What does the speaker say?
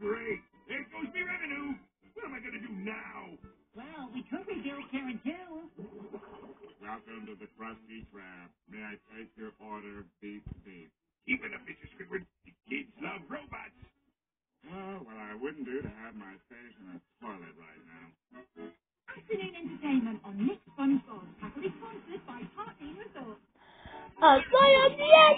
great. There goes my revenue. What am I going to do now? Well, we could rebuild Karen too. Welcome to the Krusty Krab. May I take your order, beep, beep? Keep it up, Mr. Squidward. The kids love robots. Oh, well, I wouldn't do to have my face in a toilet right now. Afternoon entertainment on Nick SpongeBob, happily sponsored by Party Resort. Uh, so yes,